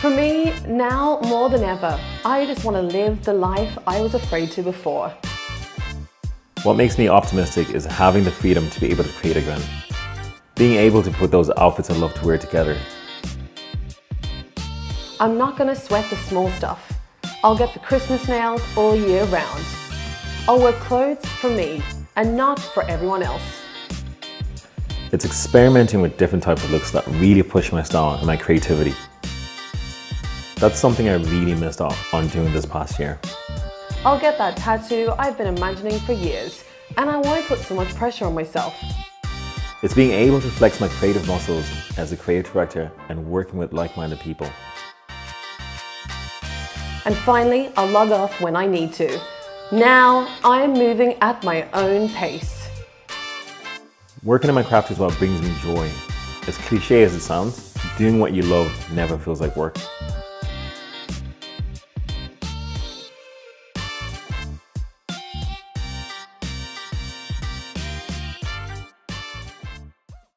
For me, now more than ever, I just want to live the life I was afraid to before. What makes me optimistic is having the freedom to be able to create again. Being able to put those outfits I love to wear together. I'm not going to sweat the small stuff. I'll get the Christmas nails all year round. I'll wear clothes for me and not for everyone else. It's experimenting with different types of looks that really push my style and my creativity. That's something I really missed out on doing this past year. I'll get that tattoo I've been imagining for years, and I won't put so much pressure on myself. It's being able to flex my creative muscles as a creative director and working with like-minded people. And finally, I'll log off when I need to. Now, I'm moving at my own pace. Working in my craft is what brings me joy. As cliche as it sounds, doing what you love never feels like work.